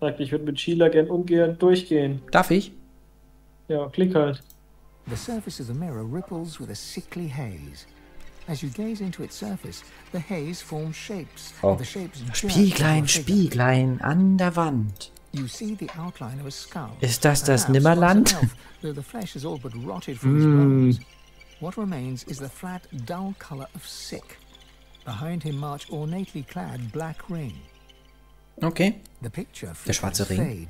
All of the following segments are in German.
Sagt, ich würde mit Sheila gern ungern durchgehen. Darf ich? Ja, klick halt. The surface of the mirror ripples with a sickly haze. As you gaze into its surface, the haze forms shapes. Oh. The shapes Spieglein. Spieglein an der Wand. You see the outline of a skull. Ist das das Nimmerland? once an elf, though the flesh is all but rotted from his Mm. bones. What remains is the flat, dull color of sick. Behind him march ornately clad Black Ring. Okay. Der schwarze Ring.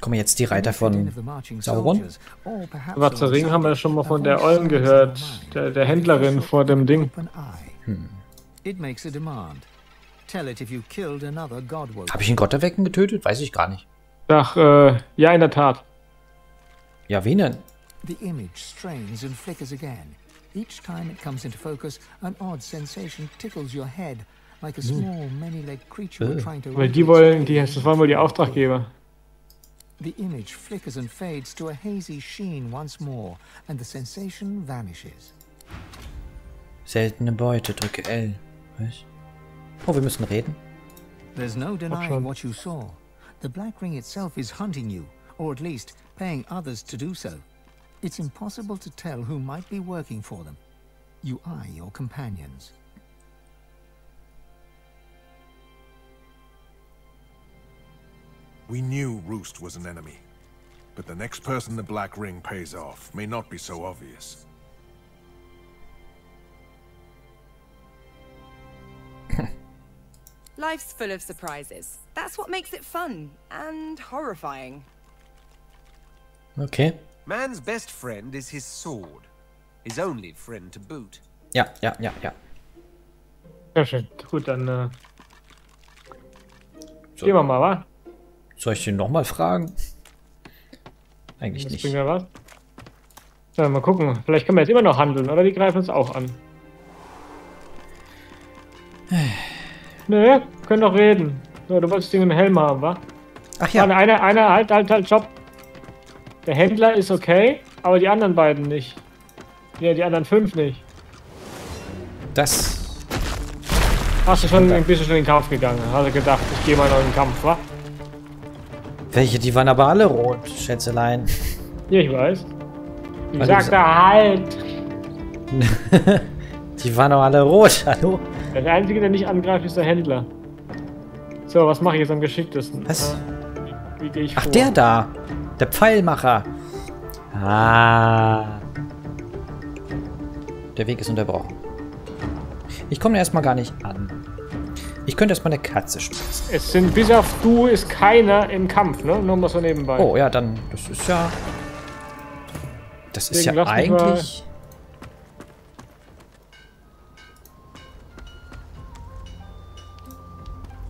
Kommen jetzt die Reiter von Sauron? Schwarzer Ring haben wir schon mal von der Ollen gehört, der, der Händlerin vor dem Ding. It makes a demand. Tell it if you killed another godwoke. Habe ich einen Gott erwecken getötet? Weiß ich gar nicht. Ach, äh, ja, in der Tat. Ja, wen denn? The image strains and flickers again. Each time it comes into focus, an odd sensation tickles your head, like a small, many-legged creature Ugh. trying to. Weil die wollen, die, das waren wohl die Auftraggeber. The image flickers and fades to a hazy sheen once more, and the sensation vanishes. Seltene Beute, drücke L. Was? Oh, wir müssen reden. There's no denying what you saw. The Black Ring itself is hunting you, or at least paying others to do so. It's impossible to tell who might be working for them. You eye your companions. We knew Roost was an enemy. But the next person the Black Ring pays off may not be so obvious. Life's full of surprises. That's what makes it fun and horrifying. Okay. Man's best friend is his sword. His only friend to boot. Ja, ja, ja, ja. Ja, schön. Gut, dann äh, So. gehen wir mal, wa? Soll ich den nochmal fragen? Eigentlich Das nicht. bringt ja was. So, mal gucken. Vielleicht können wir jetzt immer noch handeln, oder? Die greifen uns auch an. Nö, können doch reden. So, du wolltest den Helm haben, wa? Ach Ja. ja, Einer, einer, halt, halt, halt, stopp. Der Händler ist okay, aber die anderen beiden nicht. Ja, die anderen fünf nicht. das. Hast du schon, bist du schon in den Kampf gegangen? Hast du gedacht, ich gehe mal noch in den Kampf, wa? Welche? Die waren aber alle rot, Schätzelein. Ja, ich weiß. Ich du sagte halt. Die waren doch alle rot, hallo? Der Einzige, der nicht angreift, ist der Händler. So, was mache ich jetzt am geschicktesten? Was? Wie, wie ich Ach, vor? der da. Der Pfeilmacher. Ah. Der Weg ist unterbrochen. Ich komme erstmal gar nicht an. Ich könnte erstmal eine Katze spitzen. Es sind, bis auf du, ist keiner im Kampf, ne? Nur mal so nebenbei. Oh, ja, dann, das ist ja... Das ist Deswegen ja mich mal- eigentlich...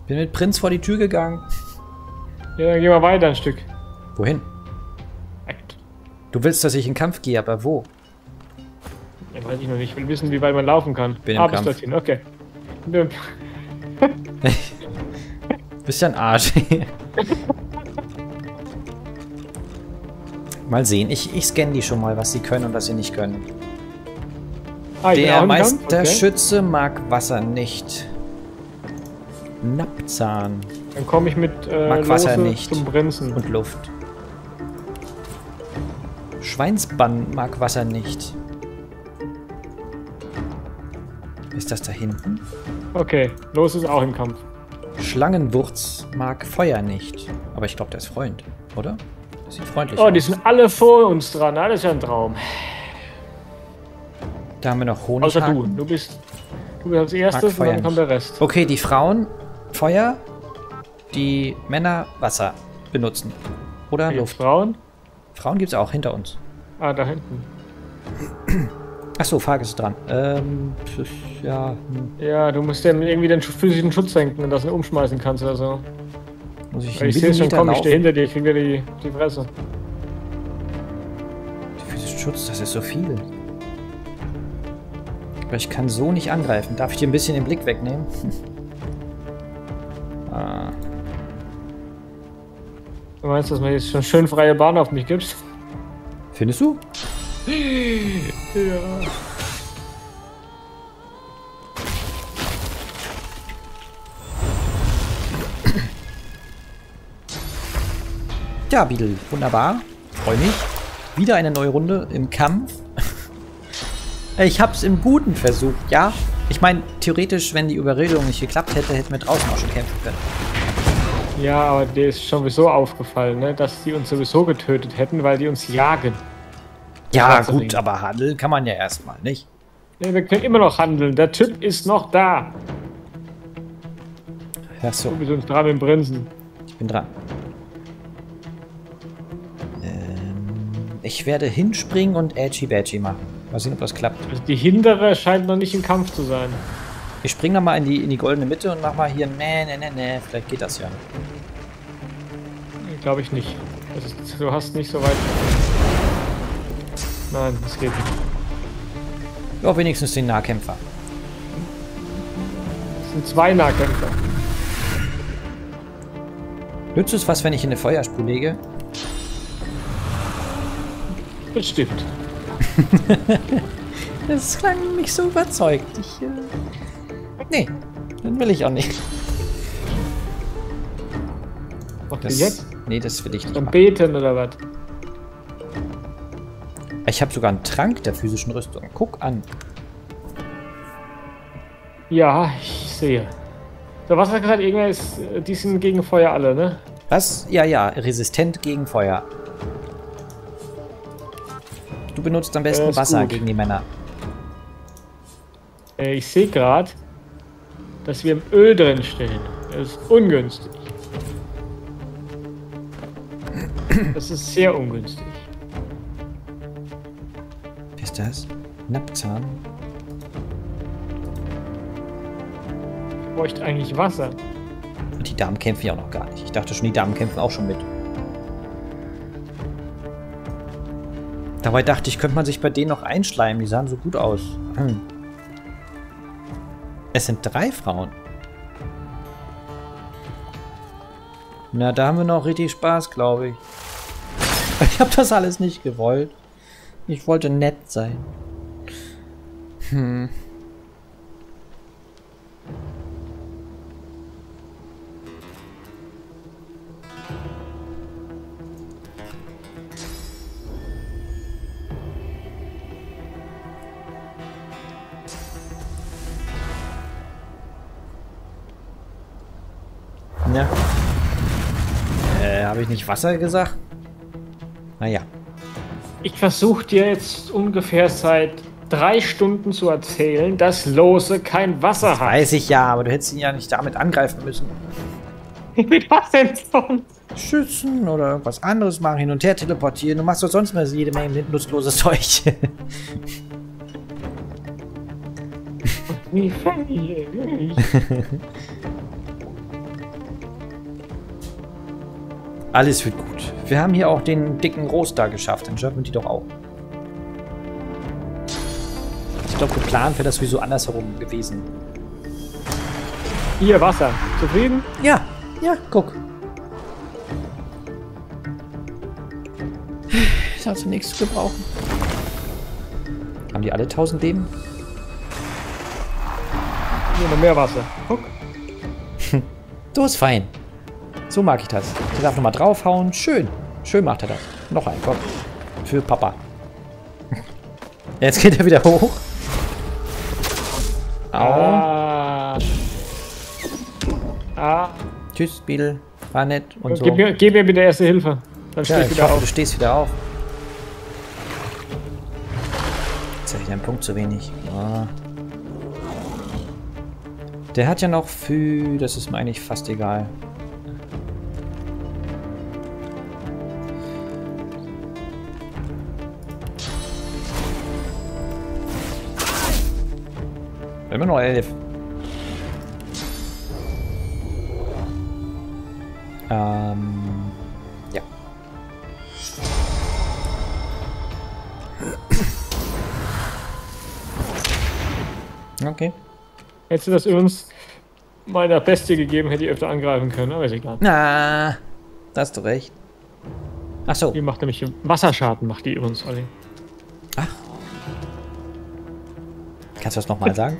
Bin mit Prinz vor die Tür gegangen. Ja, dann gehen wir weiter ein Stück. Wohin? Du willst, dass ich in den Kampf gehe, aber wo? Ja, weiß ich noch nicht. Ich will wissen, wie weit man laufen kann. Bin im ah, Kampf. dorthin, okay. Bist ja ein Arsch. mal sehen. Ich, ich scanne die schon mal, was sie können und was sie nicht können. Ah, Der Kampf? Okay. Meisterschütze mag Wasser nicht. Nappzahn Dann komme ich mit äh, Mag Wasser nicht. zum Prinzen. und Luft. Schweinsbann mag Wasser nicht. Ist das da hinten? Okay, Los ist auch im Kampf. Schlangenwurz mag Feuer nicht. Aber ich glaube, der ist Freund, oder? Das sieht freundlich Oh, aus. die sind alle vor uns dran. Das ist ja ein Traum. Da haben wir noch Honig. Außer du. Du bist, du bist als erstes und dann kommt der Rest. Okay, die Frauen Feuer, die Männer Wasser benutzen. Oder Die Luft. Frauen? Frauen gibt es auch hinter uns. Ah, da hinten. Achso, Fark ist dran. Ähm, ja. hm, Ja, du musst dem irgendwie den physischen Schutz senken und das nicht umschmeißen kannst oder so. Muss ich ich sehe schon, komm, ich stehe laufen? hinter dir, ich krieg dir die, die Fresse. Physischen Schutz, das ist so viel. Aber ich kann so nicht angreifen. Darf ich dir ein bisschen den Blick wegnehmen? ah. Du meinst, dass man jetzt schon schön freie Bahn auf mich gibst? Findest du? Ja. Ja, Beetle, wunderbar. Freue mich. Wieder eine neue Runde im Kampf. Ich hab's im Guten versucht, ja. Ich meine, theoretisch, wenn die Überredung nicht geklappt hätte, hätten wir draußen auch schon kämpfen können. Ja, aber dir ist schon sowieso aufgefallen, ne? dass die uns sowieso getötet hätten, weil die uns jagen. Ja, gut, aber handeln kann man ja erstmal, nicht? Ne, wir können immer noch handeln. Der Typ ist noch da. Ach so, Du bist uns dran im Bremsen. ich bin dran. Ähm, ich werde hinspringen und Edgy Badgy machen. Mal sehen, ob das klappt. Also die hintere scheint noch nicht im Kampf zu sein. Ich springe dann mal in die, in die goldene Mitte und mach mal hier, ne, ne, ne, ne, vielleicht geht das ja. Glaube ich nicht. Ist, du hast nicht so weit. Nein, das geht nicht. Ja, wenigstens den Nahkämpfer. Das sind zwei Nahkämpfer. Nützt es was, wenn ich in eine Feuerspur lege? Bestimmt. Das klang nicht so überzeugt. Ich, äh... Nee, dann will ich auch nicht. Macht Das, jetzt? Nee, das will ich nicht Dann beten oder was? Ich habe sogar einen Trank der physischen Rüstung. Guck an. Ja, ich sehe. So, was hat er gesagt? Irgendwer ist. äh, Die sind gegen Feuer alle, ne? Was? Ja, ja, resistent gegen Feuer. Du benutzt am besten Äh, Wasser gut. gegen die Männer. Äh, ich sehe gerade, dass wir im Öl drin stehen. Das ist ungünstig. Das ist sehr ungünstig. Das? Nappzahn? Ich bräuchte eigentlich Wasser. Und die Damen kämpfen ja auch noch gar nicht. Ich dachte schon, die Damen kämpfen auch schon mit. Dabei dachte ich, könnte man sich bei denen noch einschleimen. Die sahen so gut aus. Hm. Es sind drei Frauen. Na, da haben wir noch richtig Spaß, glaube ich. Ich habe das alles nicht gewollt. Ich wollte nett sein. Hm. Ja. Äh, habe ich nicht Wasser gesagt? Naja. Ich versuche dir jetzt ungefähr seit drei Stunden zu erzählen, dass Lose kein Wasser hat. Weiß ich ja, aber du hättest ihn ja nicht damit angreifen müssen. Mit was denn sonst? Schützen oder irgendwas anderes machen, hin und her teleportieren. Du machst doch sonst mal jede Menge nutzloses Zeug. Alles wird gut. Wir haben hier auch den dicken Roster geschafft. Dann schaffen wir die doch auch. Ich glaube, geplant wäre das sowieso andersherum gewesen. Hier, Wasser. Zufrieden? Ja, ja, guck. Ist also nichts zu gebrauchen. Haben die alle 1000 Leben? Hier noch mehr Wasser. Guck. Du ist fein. So mag ich das. Der darf nochmal draufhauen. Schön. Schön macht er das. Noch ein, komm. Für Papa. Jetzt geht er wieder hoch. Au. Ah. Ah. Tschüss, Beetle. War nett und so. Gib, mir, gib mir bitte erste Hilfe. Dann ja, stehe ich wieder hoffe, auf. du stehst wieder auf. Jetzt habe ich einen Punkt zu wenig. Ah. Der hat ja noch für... Das ist mir eigentlich fast egal. Immer noch elf. Ähm... Ja. Okay. Hättest du das übrigens meiner Bestie gegeben, hätte ich öfter angreifen können, aber ist egal. Na, da hast du recht. Ach so. Die macht nämlich Wasserschaden, macht die übrigens, Olli. Kannst du das nochmal sagen?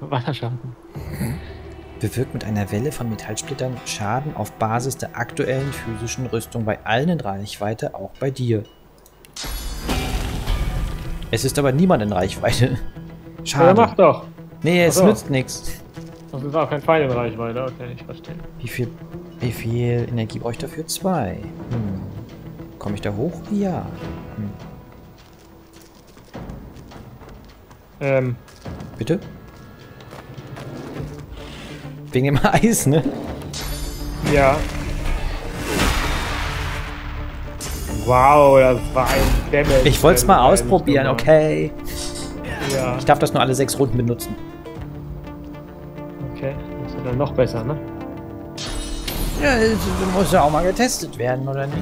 Wasserschaden. Bewirkt mit einer Welle von Metallsplittern Schaden auf Basis der aktuellen physischen Rüstung bei allen in Reichweite, auch bei dir. Es ist aber niemand in Reichweite. Ja, Schade. mach doch. nee, es so. nützt nichts. Das ist auch kein Pfeil in Reichweite. Okay, ich verstehe. Wie viel, wie viel Energie brauche ich dafür? Zwei. Hm. Komme ich da hoch? Ja. Hm. Ähm, Bitte? Wegen dem Eis, ne? ja. Wow, das war ein Damage. Ich wollte es mal ausprobieren, okay. Ja, Ich darf das nur alle sechs Runden benutzen. okay. Das ist dann noch besser, ne? Ja, es muss ja auch mal getestet werden, oder nicht?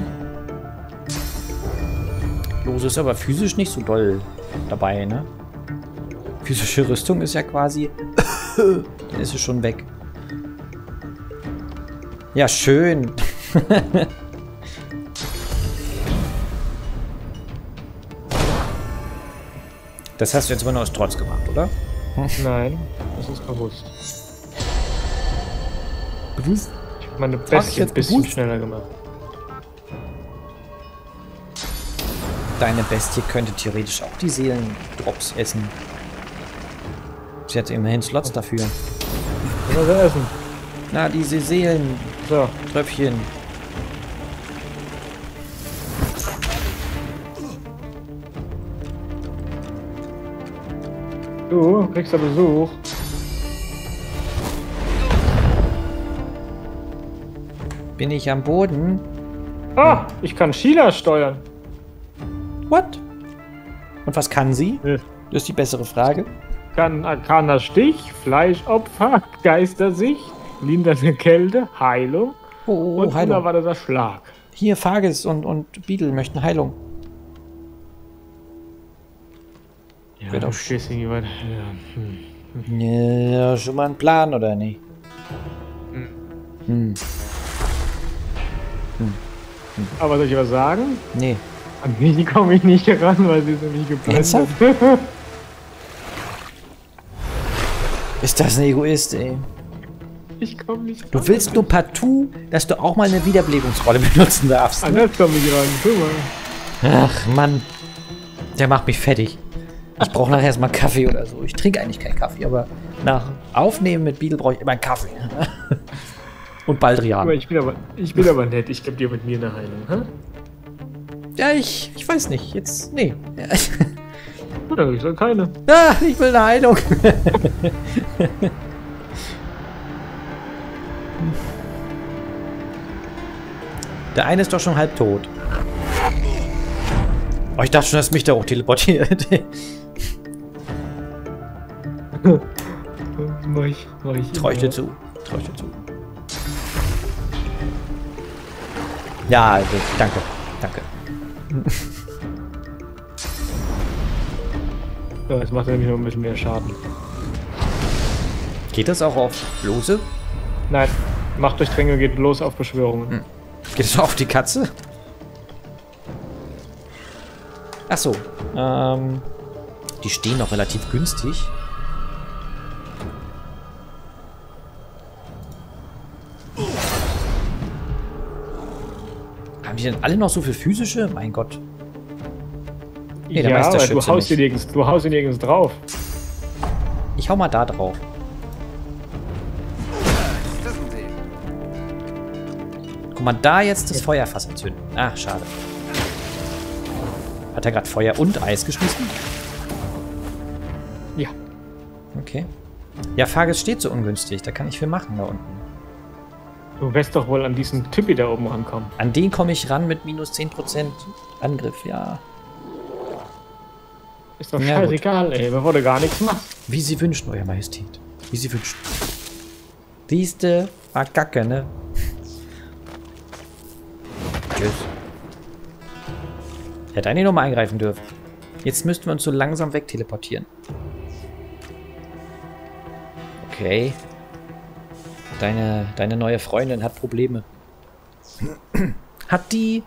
Los ist aber physisch nicht so doll dabei, ne? Physische Rüstung ist ja quasi... Dann ist es schon weg. Ja, schön. das hast du jetzt aber nur aus Trotz gemacht, oder? Nein, das ist bewusst. Bewusst? Ich habe meine Bestie ein jetzt bisschen bewusst? schneller gemacht. Deine Bestie könnte theoretisch auch die Seelendrops essen. Sie hat immerhin Slots dafür. Was soll er essen? Na, diese Seelentröpfchen. So, du kriegst da Besuch. Bin ich am Boden? Ah, ich kann Sheila steuern. What? Und was kann sie? Äh, Das ist die bessere Frage. Kann Arkaner Stich, Fleischopfer, Geistersicht, lindernde Kälte, Heilung Oh, und Heilung. unerwarteter Schlag. Hier, Fargis und, und Beetle möchten Heilung. Ja, Wird auch- stehst. Ja. hm. Ja, schon mal ein Plan, oder nicht? Hm. Aber soll ich was sagen? Nee. An die komme ich nicht ran, weil sie nicht geplant. Ernsthaft? Ist das ein Egoist, ey? Ich komme nicht. Du willst nur partout, dass du auch mal eine Wiederbelebungsrolle benutzen darfst. An das komme ich ran. Guck mal. Ach, Mann. Der macht mich fertig. Ich brauche nachher erstmal Kaffee oder so. Ich trinke eigentlich keinen Kaffee, aber nach Aufnehmen mit Beetle brauche ich immer einen Kaffee. Und Baldrian. Aber ich bin aber, ich bin aber nett. Ich gebe dir mit mir eine Heilung. Hä? Ja, ich, ich weiß nicht. Jetzt, nee. Oder ich soll keine. ah, ich will eine Heilung. Der eine ist doch schon halb tot. Oh, ich dachte schon, dass mich da auch teleportiert. Mach ich, mach ich. Trau ich dir zu. Trau ich dir zu. Ja, also, danke. Danke. Ja, das macht nämlich noch ein bisschen mehr Schaden. Geht das auch auf Lose? Nein, Machtdurchdringung geht los auf Beschwörungen. Geht es auf die Katze? Ach so. Ähm, die stehen noch relativ günstig. Haben die denn alle noch so viel physische? Mein Gott. Nee, ja, aber du haust, nirgends, du haust dir nirgends drauf. Ich hau mal da drauf. Mal, da jetzt das Feuerfass entzünden. Ach, schade. Hat er gerade Feuer und Eis geschmissen? Ja. Okay. Ja, Fages steht so ungünstig. Da kann ich viel machen da unten. Du wirst doch wohl an diesen Typi da oben rankommen. An den komme ich ran mit minus 10% Angriff, ja. Ist doch Ja, gut. scheißegal, ey, bevor du gar nichts machst. Wie Sie wünschen, Euer Majestät. Wie Sie wünschen. Siehste, war Kacke, ne? Tschüss. Hätte eigentlich nochmal eingreifen dürfen. Jetzt müssten wir uns so langsam wegteleportieren. Okay. Deine, deine neue Freundin hat Probleme. Hat die,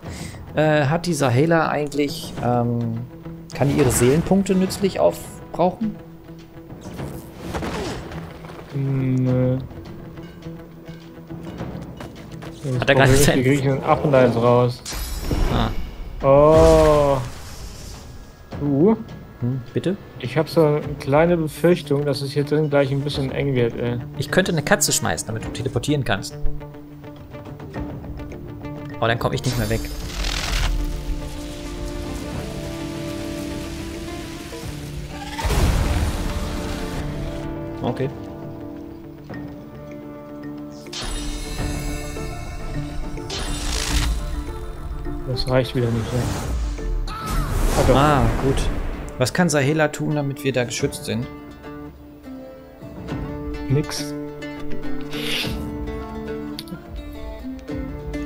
äh, hat die Sahela eigentlich, ähm, kann die ihre Seelenpunkte nützlich aufbrauchen? Hm, äh, Hat er gerade Wie sein... kriege ich einen Affen da jetzt raus? Ah, Oh. Du? hm, bitte? Ich habe so eine kleine Befürchtung, dass es hier drin gleich ein bisschen eng wird, ey. Ich könnte eine Katze schmeißen, damit du teleportieren kannst. Oh, dann komme ich nicht mehr weg. Okay. Das reicht wieder nicht, ne? Ah. Ah, gut. Was kann Sahela tun, damit wir da geschützt sind? Nix.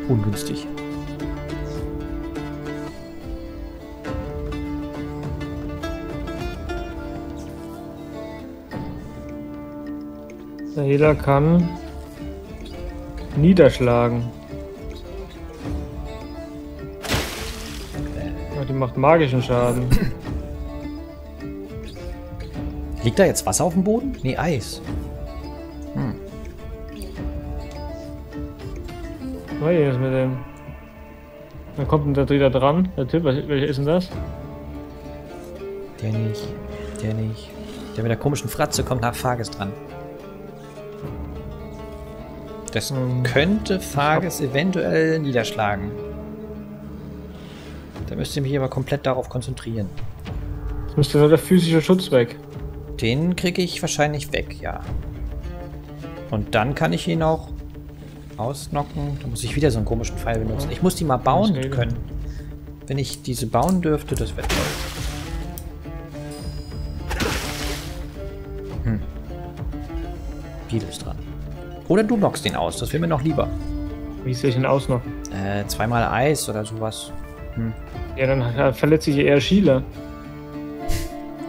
Ungünstig. Jeder kann niederschlagen. Ja, die macht magischen Schaden. Liegt da jetzt Wasser auf dem Boden? Nee, Eis. Was ist mit dem? Dann kommt der wieder dran. Der Typ, welcher ist denn das? Der nicht. Der nicht. Der mit der komischen Fratze kommt nach Fages dran. Das Hm. könnte Fages eventuell niederschlagen. Da müsste ich mich aber komplett darauf konzentrieren. Jetzt müsste nur der physische Schutz weg. Den kriege ich wahrscheinlich weg, ja. Und dann kann ich ihn auch ausnocken. Da muss ich wieder so einen komischen Pfeil benutzen. Ich muss die mal bauen können. Wenn ich diese bauen dürfte, das wäre toll. Hm. Beetle ist dran. Oder du knockst ihn aus, das wäre mir noch lieber. Wie soll ich denn aus noch? Äh, zweimal Eis oder sowas. Ja, dann verletzt sich eher Sheila.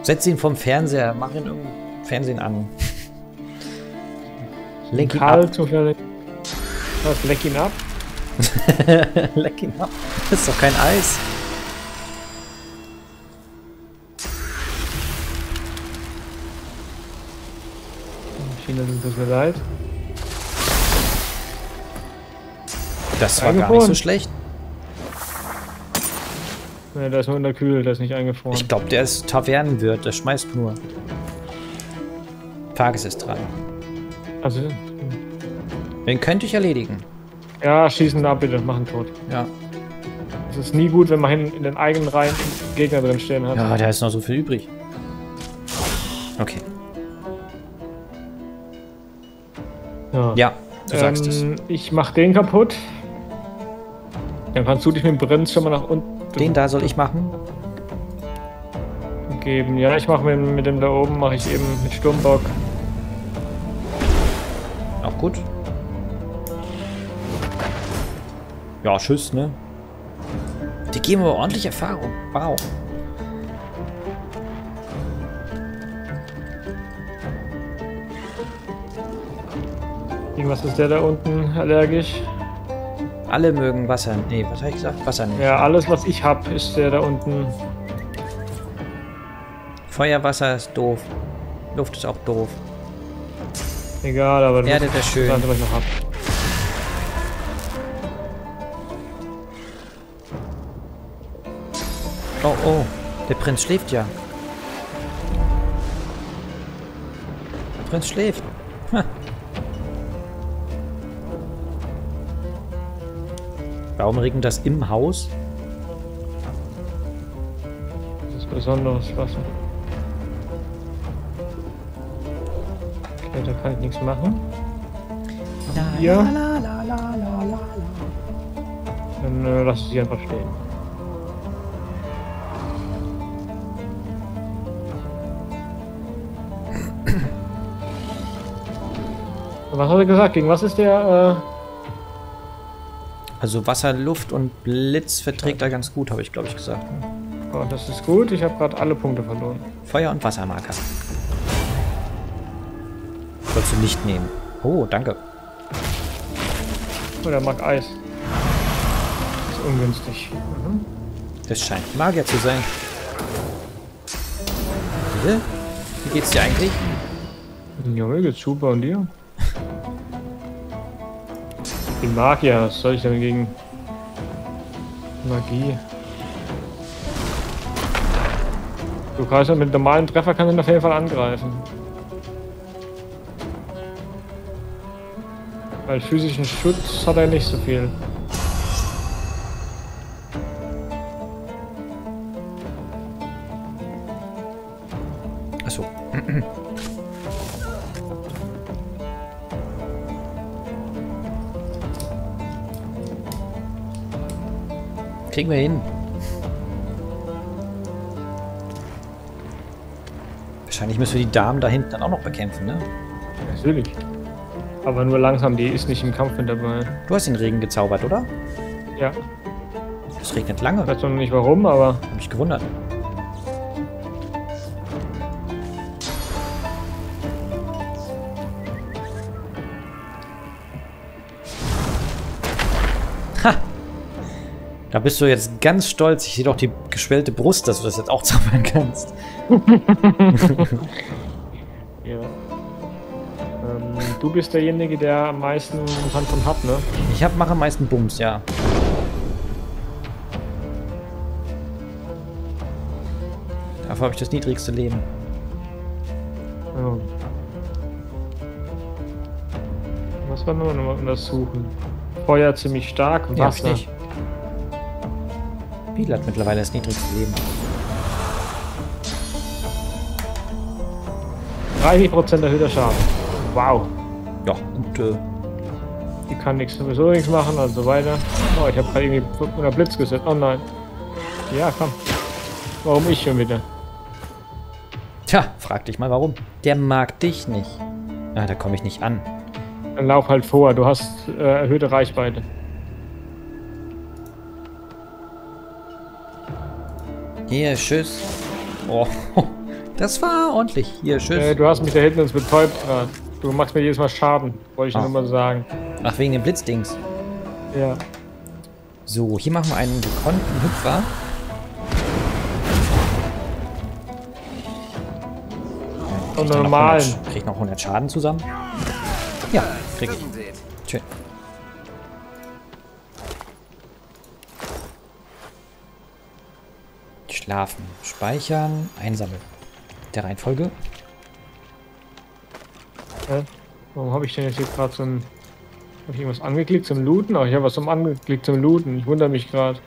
Setz ihn vom Fernseher, mach ihn im Fernsehen an. Lenk ihn ab. Kalt zufällig. Was, leck ihn ab? Leck ihn ab. Das ist doch kein Eis. Sheila, tut mir leid. Das war gar nicht so schlecht. Ne, der ist nur in der Kühl, der ist nicht eingefroren. Ich glaube, der ist Tavernenwirt, der schmeißt nur. Fages ist dran. Also, Den könnte ich erledigen. ja, schießen da bitte, machen tot. Ja. Es ist nie gut, wenn man in den eigenen Reihen Gegner drin stehen hat. Ja, da ist noch so viel übrig. Okay. Ja. Ja, du sagst es. ähm, Ich mach den kaputt. Dann kannst du dich mit dem Brenn schon mal nach unten Den da soll ich machen. geben. Ja, ich mache mit, mit dem da oben, mache ich eben mit Sturmbock. Auch gut. Ja, tschüss, ne? Die geben aber ordentlich Erfahrung. Wow. Gegen was ist der da unten allergisch? Alle mögen Wasser. Nee, was habe ich gesagt? Wasser nicht. Ja, alles was ich hab, ist der da unten. Feuer, Wasser ist doof. Luft ist auch doof. Egal, aber das Erde wäre schön. was ich noch hab. Oh, oh. Der Prinz schläft ja. Der Prinz schläft. Ha. Warum regnet das im Haus? Das ist besonderes Wasser. Okay, da kann ich nichts machen. Hier. Dann äh, lass ich sie einfach stehen. Was hat er gesagt? Gegen was ist der? Also Wasser, Luft und Blitz verträgt er ganz gut, habe ich glaube ich gesagt. oh, das ist gut. Ich habe gerade alle Punkte verloren. Feuer- und Wassermarker. Sollst du nicht nehmen. Oh, danke. Oh, der mag Eis. Das ist ungünstig. Mhm. Das scheint Magier zu sein. Wie geht's dir eigentlich? Ja, mir geht's super und dir? Ich bin Magier, was soll ich denn gegen Magie? Du kannst mit normalen Treffer kann ihn auf jeden Fall angreifen. Weil physischen Schutz hat er nicht so viel. Kriegen wir hin. Wahrscheinlich müssen wir die Damen da hinten dann auch noch bekämpfen, ne? Natürlich. Aber nur langsam, die ist nicht im Kampf mit dabei. Du hast den Regen gezaubert, oder? Ja, Es regnet lange. ich weiß noch nicht warum, aber Hab mich gewundert. Da bist du jetzt ganz stolz. Ich sehe doch die geschwellte Brust, dass du das jetzt auch zaubern kannst. ja. Ähm, du bist derjenige, der am meisten davon hat, ne? Ich hab, mache am meisten Bums, ja. Dafür habe ich das niedrigste Leben. Ja. Was wollen wir noch untersuchen? Feuer ziemlich stark, Ja, hab ich Wasser. nicht. Biel hat mittlerweile das niedrigste Leben. 30% erhöhter Schaden. Wow. Ja, und äh, Die kann nichts sowieso nichts machen, also weiter. Oh, ich habe gerade irgendwie unter Blitz gesetzt. Oh nein. Ja, komm. Warum ich schon wieder? tja, frag dich mal warum. Der mag dich nicht. Ah, da komme ich nicht an. Dann lauf halt vor, du hast äh, erhöhte Reichweite. Hier, tschüss. Oh, das war ordentlich. Hier, tschüss. Äh, du hast mich da hinten uns betäubt gerade. Du machst mir jedes Mal Schaden, wollte ich Ah. nur mal sagen. Ach, wegen dem Blitzdings. Ja. So, hier machen wir einen gekonnten Hüpfer. Und normalen. 100 Krieg ich noch 100 Schaden zusammen? Ja, krieg ich. Schön. Schlafen, speichern, einsammeln. Der Reihenfolge. Hä? Warum habe ich denn jetzt hier gerade so ein. Habe ich irgendwas angeklickt zum Looten? Ach, ich habe was zum angeklickt zum Looten. Ich wundere mich gerade.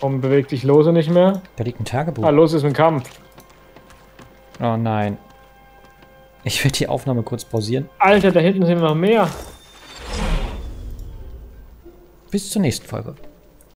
Warum bewegt sich Lose nicht mehr? Da liegt ein Tagebuch. Ah, los ist ein Kampf. Oh nein. Ich werde die Aufnahme kurz pausieren. Alter, da hinten sind noch mehr. Bis zur nächsten Folge.